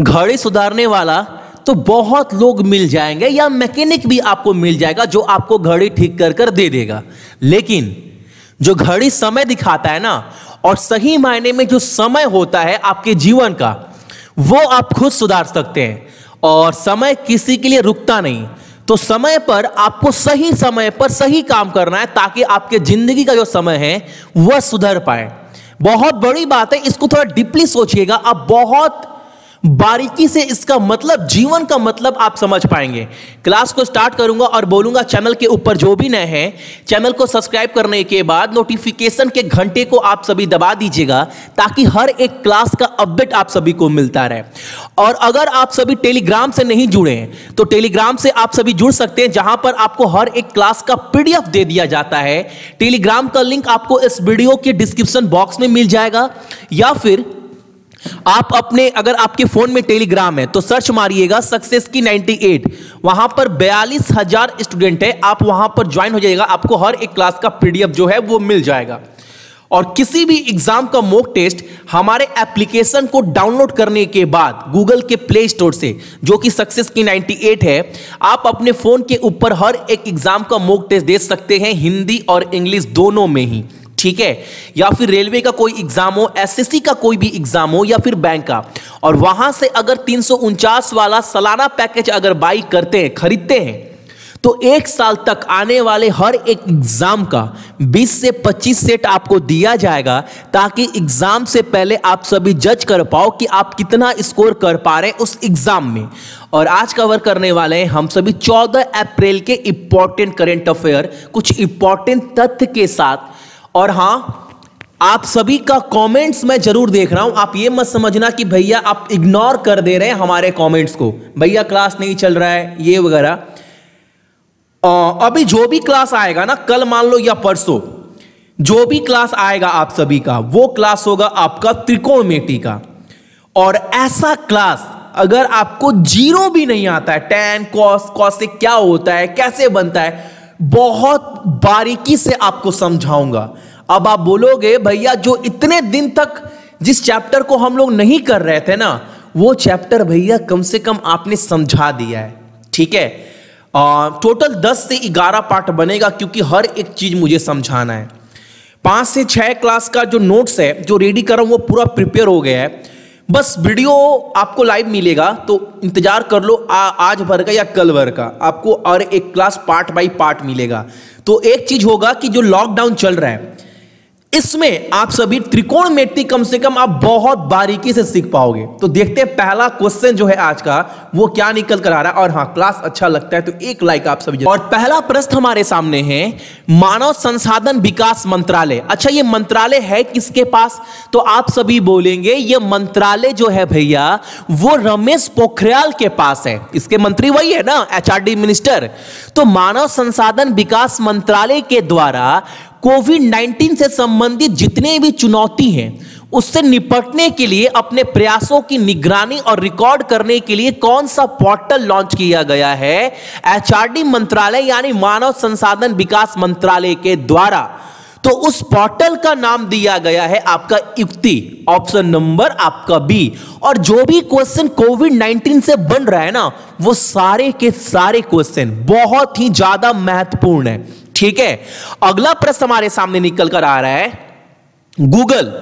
घड़ी सुधारने वाला तो बहुत लोग मिल जाएँगे या मैकेनिक भी आपको मिल जाएगा जो आपको घड़ी ठीक कर कर दे देगा। लेकिन जो घड़ी समय दिखाता है ना, और सही मायने में जो समय होता है आपके जीवन का, वो आप खुद सुधार सकते हैं। और समय किसी के लिए रुकता नहीं। तो समय पर आपको सही समय पर सही काम करना है ताकि आपके ज़िंदगी का जो समय है, वह सुधर पाए। बहुत बड़ी बात है, इसको थोड़ा डीपली सोचिएगा। आप बहुत बारीकी से इसका मतलब जीवन का मतलब आप समझ पाएँगे। क्लास को स्टार्ट करूँगा और बोलूँगा, चैनल के ऊपर जो भी नए हैं, चैनल को सब्सक्राइब करने के बाद नोटिफिकेशन के घंटे को आप सभी दबा दीजिएगा, ताकि हर एक क्लास का अपडेट आप सभी को मिलता रहे। और अगर आप सभी टेलीग्राम से नहीं जुड़े हैं तो टेलीग्राम से आप सभी जुड़ सकते हैं, जहाँ पर आपको हर एक क्लास का पीडीएफ दे दिया जाता है। टेलीग्राम का लिंक आपको इस वीडियो के डिस्क्रिप्शन बॉक्स में मिल जाएगा, या फिर आप अपने, अगर आपके फ़ोन में टेलीग्राम है तो सर्च मारिएगा सक्सेस की 98 वहाँ पर बयालीस हज़ार स्टूडेंट है, आप वहाँ पर ज्वाइन हो जाएगा आपको हर एक क्लास का पीडीएफ जो है वो मिल जाएगा। और किसी भी एग्ज़ाम का मॉक टेस्ट हमारे एप्लीकेशन को डाउनलोड करने के बाद गूगल के प्ले स्टोर से, जो कि सक्सेस की 98 है, आप अपने फ़ोन के ऊपर हर एक एग्ज़ाम का मॉक टेस्ट दे सकते हैं, हिंदी और इंग्लिश दोनों में ही। ठीक है? या फिर रेलवे का कोई एग्ज़ाम हो एसएससी का कोई भी एग्ज़ाम हो, या फिर बैंक का। और वहाँ से अगर तीन वाला सालाना पैकेज अगर बाई करते हैं, खरीदते हैं तो एक साल तक आने वाले हर एक एग्ज़ाम का 20 से 25 सेट आपको दिया जाएगा, ताकि एग्ज़ाम से पहले आप सभी जज कर पाओ कि आप कितना स्कोर कर पा रहे हैं उस एग्ज़ाम में। और आज कवर करने वाले हैं हम सभी 14 अप्रैल के इंपॉर्टेंट करेंट अफेयर कुछ इंपॉर्टेंट तथ्य के साथ और हाँ, आप सभी का कमेंट्स मैं ज़रूर देख रहा हूँ। आप ये मत समझना कि भैया आप इग्नोर कर दे रहे हैं हमारे कमेंट्स को। भैया क्लास नहीं चल रहा है, ये वगैरह। अभी जो भी क्लास आएगा ना, कल मान लो या परसों, जो भी क्लास आएगा आप सभी का, वो क्लास होगा आपका त्रिकोणमेटी का। और ऐसा क्लास अगर आपको ज़ीरो भी नहीं आता है टेन कॉस कॉस से क्या होता है, कैसे बनता है बहुत बारीकी से आपको समझाऊँगा। अब आप बोलोगे, भैया, जो इतने दिन तक जिस चैप्टर को हम लोग नहीं कर रहे थे ना, वो चैप्टर भैया कम से कम आपने समझा दिया है। ठीक है? टोटल दस से ग्यारह पार्ट बनेगा क्योंकि हर एक चीज़ मुझे समझाना है। पाँच से छह क्लास का जो नोट्स है, जो रेडी कर रहा हूँ, वो पूरा प्रिपेयर हो गया है। बस वीडियो आपको लाइव मिलेगा तो इंतज़ार कर लो आ, आज भर का या कल भर का। आपको और एक क्लास पार्ट बाई पार्ट मिलेगा। तो एक चीज़ होगा कि जो लॉकडाउन चल रहा है इसमें आप सभी त्रिकोणमिति कम से कम आप बहुत बारीकी से सीख पाओगे। तो देखते हैं, पहला क्वेश्चन जो है आज का, वो क्या निकल कर आ रहा है? और हाँ क्लास अच्छा लगता है तो एक लाइक आप सभी और पहला प्रश्न हमारे सामने है, मानव संसाधन विकास मंत्रालय। अच्छा ये मंत्रालय है किसके पास? तो आप सभी बोलेंगे, ये मंत्रालय जो है भैया, वो रमेश पोखरियाल के पास है। इसके मंत्री वही है ना एचआरडी मिनिस्टर तो मानव संसाधन विकास मंत्रालय के द्वारा कोविड 19 से संबंधित जितने भी चुनौती हैं, उससे निपटने के लिए, अपने प्रयासों की निगरानी और रिकॉर्ड करने के लिए कौन सा पोर्टल लॉन्च किया गया है? एचआरडी मंत्रालय यानी मानव संसाधन विकास मंत्रालय के द्वारा। तो उस पोर्टल का नाम दिया गया है आपका युक्ति ऑप्शन नंबर आपका बी और जो भी क्वेश्चन कोविड 19 से बन रहा है ना, वो सारे के सारे क्वेश्चन बहुत ही ज़्यादा महत्वपूर्ण है। ठीक है? अगला प्रश्न हमारे सामने निकल कर आ रहा है। गूगल।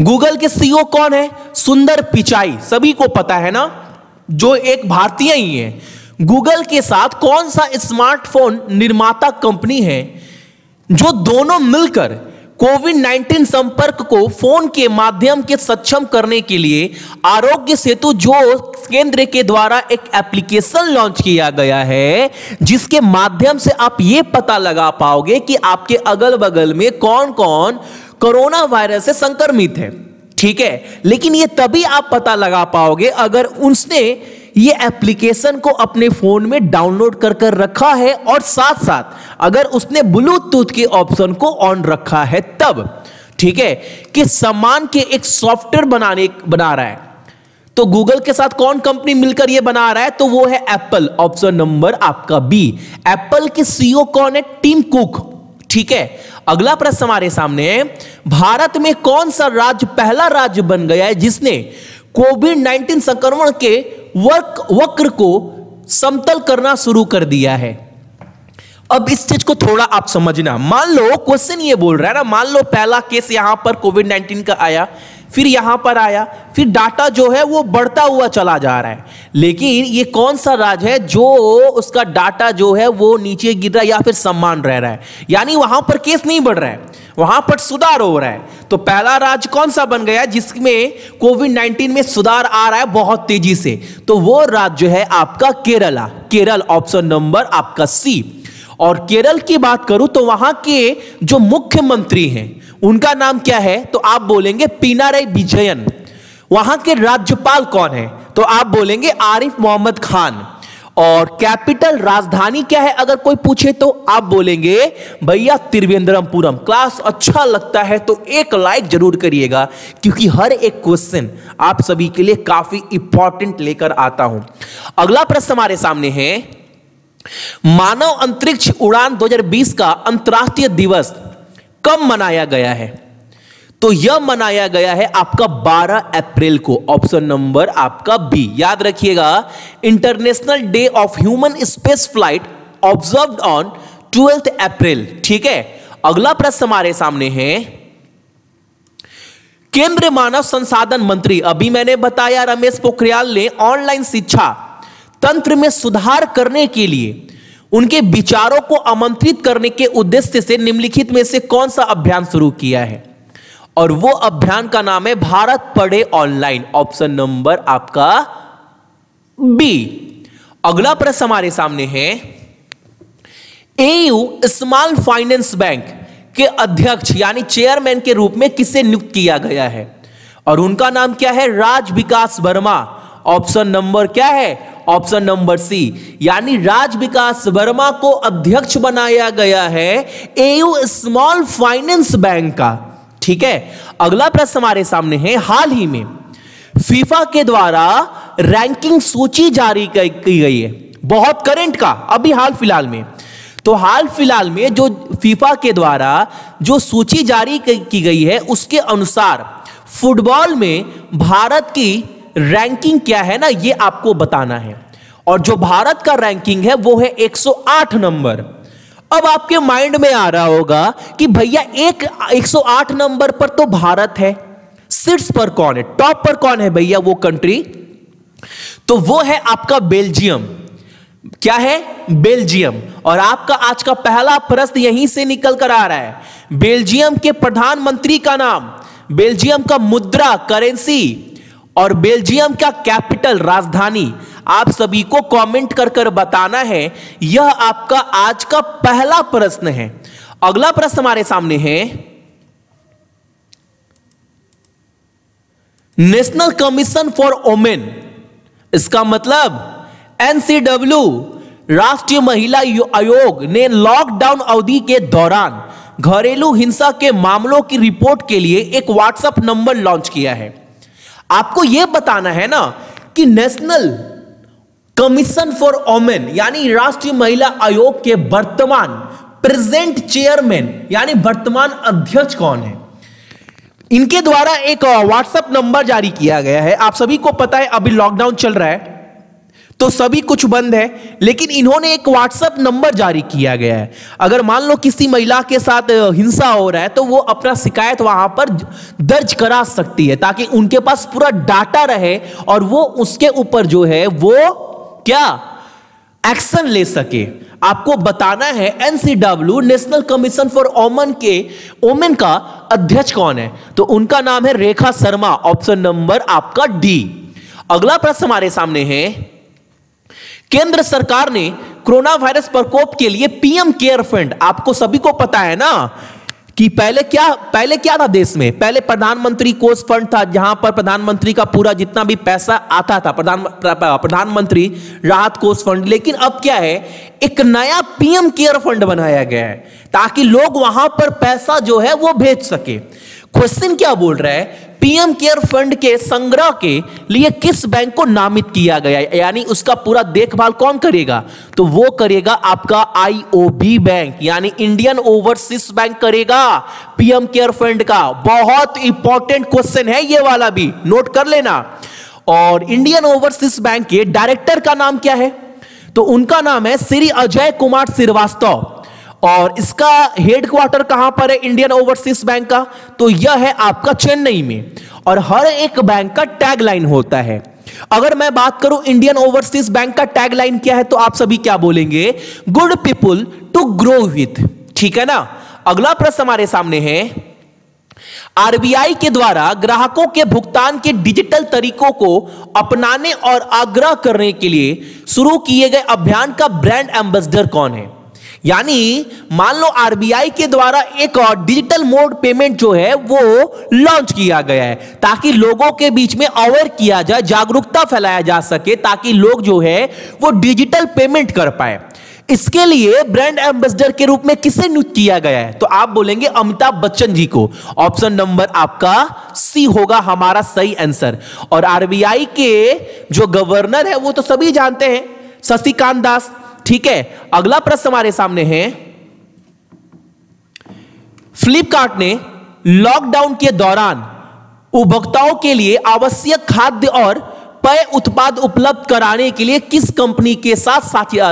गूगल के सीईओ कौन है? सुंदर पिचाई। सभी को पता है ना? जो एक भारतीय ही है। गूगल के साथ कौन सा स्मार्टफ़ोन निर्माता कंपनी है? जो दोनों मिलकर कोविड 19 संपर्क को फ़ोन के माध्यम के सक्षम करने के लिए आरोग्य सेतु जो केंद्र के द्वारा एक एप्लीकेशन लॉन्च किया गया है, जिसके माध्यम से आप ये पता लगा पाओगे कि आपके अगल बगल में कौन कौन कोरोना वायरस से संक्रमित है। ठीक है? लेकिन ये तभी आप पता लगा पाओगे अगर उसने ये एप्लीकेशन को अपने फ़ोन में डाउनलोड कर कर रखा है और साथ साथ अगर उसने ब्लूटूथ के ऑप्शन को ऑन रखा है तब। ठीक है? कि समान के एक सॉफ्टवेयर बनाने, बना रहा है। तो गूगल के साथ कौन कंपनी मिलकर यह बना रहा है? तो वो है एप्पल ऑप्शन नंबर आपका बी एप्पल के सीईओ कौन है? टीम कुक ठीक है? अगला प्रश्न हमारे सामने भारत में कौन सा राज्य पहला राज्य बन गया है जिसने कोविड 19 संक्रमण के वर्क, वक्र को समतल करना शुरू कर दिया है? अब इस चीज़ को थोड़ा आप समझना। मान लो क्वेश्चन ये बोल रहा है ना, मान लो पहला केस यहाँ पर कोविड 19 का आया। फिर यहाँ पर आया, फिर डाटा जो है वो बढ़ता हुआ चला जा रहा है। लेकिन ये कौन सा राज्य है जो उसका डाटा जो है वो नीचे गिर रहा है या फिर सम्मान रह रहा है? यानी वहाँ पर केस नहीं बढ़ रहा है, वहाँ पर सुधार हो रहा है। तो पहला राज्य कौन सा बन गया जिसमें कोविड 19 में सुधार आ रहा है बहुत तेज़ी से? तो वो राज्य जो है आपका केरला। केरल ऑप्शन नंबर आपका सी। और केरल की बात करूँ तो वहाँ के जो मुख्यमंत्री हैं उनका नाम क्या है? तो आप बोलेंगे पीनाराई विजयन। वहाँ के राज्यपाल कौन है? तो आप बोलेंगे आरिफ मोहम्मद खान। और कैपिटल राजधानी क्या है? अगर कोई पूछे तो आप बोलेंगे, भैया त्रिवेंद्रमपुरम। क्लास अच्छा लगता है तो एक लाइक ज़रूर करिएगा, क्योंकि हर एक क्वेश्चन आप सभी के लिए काफ़ी इंपॉर्टेंट लेकर आता हूँ। अगला प्रश्न हमारे सामने है। मानव अंतरिक्ष उड़ान 2020 का अंतर्राष्ट्रीय दिवस कब मनाया गया है? तो यह मनाया गया है आपका 12 अप्रैल को। ऑप्शन नंबर आपका बी याद रखिएगा international day of human space flight observe on twelfth April ठीक है? अगला प्रश्न हमारे सामने है। केंद्रीय मानव संसाधन मंत्री, अभी मैंने बताया रमेश पोखरियाल ने ऑनलाइन शिक्षा तंत्र में सुधार करने के लिए उनके विचारों को आमंत्रित करने के उद्देश्य से निम्नलिखित में से कौन सा अभियान शुरू किया है? और वो अभियान का नाम है Bharat Padhe online. Option number आपका बी। अगला प्रश्न हमारे सामने है। एयू स्मॉल फाइनेंस बैंक के अध्यक्ष यानी चेयरमैन के रूप में किसे नियुक्त किया गया है? और उनका नाम क्या है? राज विकास वर्मा। ऑप्शन नंबर क्या है? ऑप्शन नंबर सी, यानी राज विकास वर्मा को अध्यक्ष बनाया गया है एयू स्मॉल फाइनेंस बैंक का। ठीक है? अगला प्रश्न हमारे सामने है हाल ही में। फीफा के द्वारा रैंकिंग सूची जारी की गई है। बहुत करंट का, अभी हाल फ़िलहाल में। तो हाल फ़िलहाल में जो फीफा के द्वारा जो सूची जारी की गई है, उसके अनुसार फुटबॉल में भारत की रैंकिंग क्या है ना, ये आपको बताना है। और जो भारत का रैंकिंग है, वो है 108 नंबर अब आपके माइंड में आ रहा होगा कि भैया एक 108 नंबर पर तो भारत है। शीर्ष पर कौन है? टॉप पर कौन है भैया वो कंट्री तो वो है आपका बेल्जियम क्या है? बेल्जियम और आपका आज का पहला प्रश्न यहीं से निकल कर आ रहा है। बेल्जियम के प्रधानमंत्री का नाम बेल्जियम का मुद्रा करेंसी और बेल्जियम का कैपिटल राजधानी, आप सभी को कमेंट कर कर बताना है, यह आपका आज का पहला प्रश्न है। अगला प्रश्न हमारे सामने है। नेशनल कमीशन फॉर ओमेन इसका मतलब एनसीडब्ल्यू राष्ट्रीय महिला आयोग ने लॉकडाउन अवधि के दौरान घरेलू हिंसा के मामलों की रिपोर्ट के लिए एक व्हाट्सएप नंबर लॉन्च किया है। आपको यह बताना है ना कि नेशनल कमीशन फॉर ओमेन यानी राष्ट्रीय महिला आयोग के वर्तमान प्रेजेंट चेयरमैन, यानी वर्तमान अध्यक्ष कौन है? इनके द्वारा एक व्हाट्सएप नंबर जारी किया गया है। आप सभी को पता है, अभी लॉकडाउन चल रहा है। तो सभी कुछ बंद है, लेकिन इन्होंने एक व्हाट्सएप नंबर जारी किया गया है। अगर मान लो किसी महिला के साथ हिंसा हो रहा है तो वो अपना शिकायत वहाँ पर दर्ज करा सकती है, ताकि उनके पास पूरा डाटा रहे और वो उसके ऊपर जो है, वो क्या? एक्शन ले सके। आपको बताना है एनसीडब्ल्यू नेशनल कमीशन फॉर ओमन के ओमेन का अध्यक्ष कौन है? तो उनका नाम है रेखा शर्मा ऑप्शन नंबर आपका डी अगला प्रश्न हमारे सामने है। केंद्र सरकार ने कोरोना वायरस प्रकोप के लिए पीएम केयर फंड। आपको सभी को पता है ना कि पहले क्या पहले क्या था देश में? पहले प्रधानमंत्री कोष फंड था, जहाँ पर प्रधानमंत्री का पूरा जितना भी पैसा आता था, प्रधान प्रधानमंत्री राहत कोष फंड। लेकिन अब क्या है, एक नया पीएम केयर फंड बनाया गया है, ताकि लोग वहाँ पर पैसा जो है वो भेज सके। क्वेश्चन क्या बोल रहा है? पीएम केयर फंड के संग्रह के लिए किस बैंक को नामित किया गया है? यानी उसका पूरा देखभाल कौन करेगा? तो वो करेगा आपका आईओबी बैंक, यानी इंडियन ओवरसीज बैंक करेगा पीएम केयर फंड का। बहुत इंपॉर्टेंट क्वेश्चन है ये वाला भी नोट कर लेना। और इंडियन ओवरसीज बैंक के डायरेक्टर का नाम क्या है? तो उनका नाम है श्री अजय कुमार श्रीवास्तव। और इसका हेडक्वार्टर कहाँ पर है? इंडियन ओवरसीज बैंक का। तो यह है आपका चेन्नई में। और हर एक बैंक का टैग लाइन होता है। अगर मैं बात करूँ इंडियन ओवरसीज बैंक का टैग लाइन क्या है तो आप सभी क्या बोलेंगे? Good people to grow with ठीक है ना? अगला प्रश्न हमारे सामने है। आरबीआई के द्वारा ग्राहकों के भुगतान के डिजिटल तरीकों को अपनाने और आग्रह करने के लिए शुरू किए गए अभियान का ब्रांड एम्बेसडर कौन है? यानी मान लो आरबीआई के द्वारा एक और डिजिटल मोड पेमेंट जो है वो लॉन्च किया गया है, ताकि लोगों के बीच में अवेयर किया जाए, जागरूकता फैलाया जा सके, ताकि लोग जो है वो डिजिटल पेमेंट कर पाए। इसके लिए ब्रांड एम्बेसडर के रूप में किसे नियुक्त किया गया है? तो आप बोलेंगे अमिताभ बच्चन जी को। ऑप्शन नंबर आपका सी होगा, हमारा सही आंसर। और आरबीआई के जो गवर्नर है, वो तो सभी जानते हैं, शशिकांत दास। ठीक है, अगला प्रश्न हमारे सामने है। फ्लिपकार्ट ने लॉकडाउन के दौरान उपभोक्ताओं के लिए आवश्यक खाद्य और पेय उत्पाद उपलब्ध कराने के लिए किस कंपनी के साथ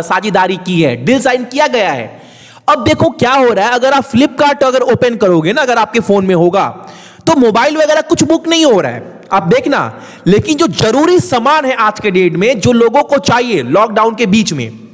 साझेदारी की है? डील साइन किया गया है। अब देखो क्या हो रहा है। अगर आप फ्लिपकार्ट अगर ओपन करोगे ना, अगर आपके फ़ोन में होगा तो मोबाइल वगैरह कुछ बुक नहीं हो रहा है। आप देखना। लेकिन जो ज़रूरी सामान है आज के डेट में, जो लोगों को चाहिए लॉकडाउन के बीच में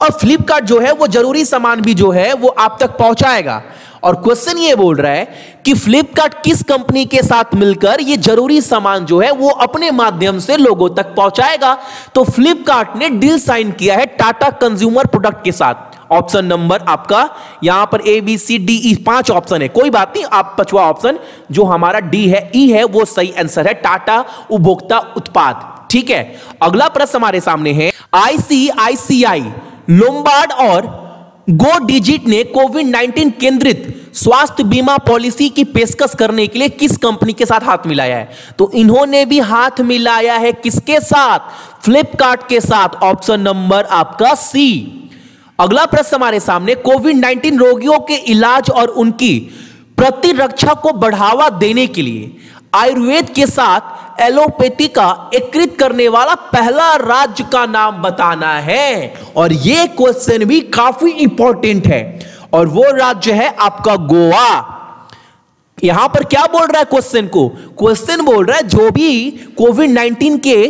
और फ्लिपकार्ट जो है, वो ज़रूरी सामान भी जो है, वो आप तक पहुंचाएगा। और क्वेश्चन ये बोल रहा है कि फ्लिपकार्ट किस कंपनी के साथ मिलकर ये ज़रूरी सामान जो है, वो अपने माध्यम से लोगों तक पहुंचाएगा। तो फ्लिपकार्ट ने डील साइन किया है टाटा कंज्यूमर प्रोडक्ट के साथ। ऑप्शन नंबर आपका, यहाँ पर A B C D E पाँच ऑप्शन है। कोई बात नहीं, आप पचवा ऑप्शन जो हमारा डी है ई e है, वो सही आंसर है टाटा उपभोक्ता उत्पाद। ठीक है, अगला प्रश्न हमारे सामने है आईसीआईसीआई लोम्बार्ड और गो डिजिट ने कोविड 19 केंद्रित स्वास्थ्य बीमा पॉलिसी की पेशकश करने के लिए किस कंपनी के साथ हाथ मिलाया है? तो इन्होंने भी हाथ मिलाया है किसके साथ? फ्लिपकार्ट के साथ। ऑप्शन नंबर आपका सी। अगला प्रश्न हमारे सामने कोविड 19 रोगियों के इलाज और उनकी प्रतिरक्षा को बढ़ावा देने के लिए आयुर्वेद के साथ एलोपैथी का एकीकृत करने वाला पहला राज्य का नाम बताना है। और यह क्वेश्चन भी काफ़ी इंपॉर्टेंट है। और वो राज्य है आपका गोवा। यहाँ पर क्या बोल रहा है क्वेश्चन को? क्वेश्चन बोल रहा है जो भी कोविड 19 के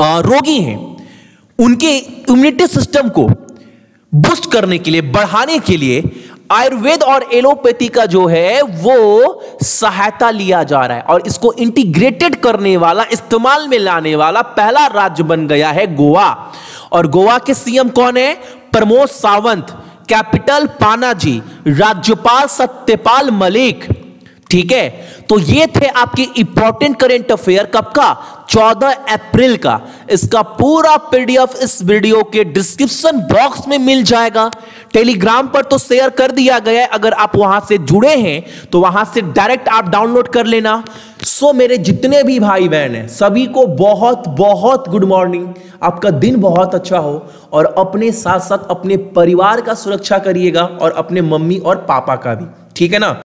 रोगी हैं, उनके इम्यूनिटी सिस्टम को बूस्ट करने के लिए, बढ़ाने के लिए आयुर्वेद और एलोपैथी का जो है, वो सहायता लिया जा रहा है और इसको इंटीग्रेटेड करने वाला, इस्तेमाल में लाने वाला पहला राज्य बन गया है गोवा। और गोवा के सीएम कौन है? प्रमोद सावंत, कैपिटल पानाजी, राज्यपाल सत्यपाल मलिक। ठीक है? तो ये थे आपके इंपॉर्टेंट करेंट अफेयर कब का? 14 अप्रैल का। इसका पूरा पीडीएफ इस वीडियो के डिस्क्रिप्शन बॉक्स में मिल जाएगा। टेलीग्राम पर तो शेयर कर दिया गया है। अगर आप वहाँ से जुड़े हैं तो वहाँ से डायरेक्ट आप डाउनलोड कर लेना। सो मेरे जितने भी भाई बहन हैं, सभी को बहुत बहुत गुड मॉर्निंग आपका दिन बहुत अच्छा हो और अपने साथ साथ अपने परिवार का सुरक्षा करिएगा और अपने मम्मी और पापा का भी। ठीक है ना?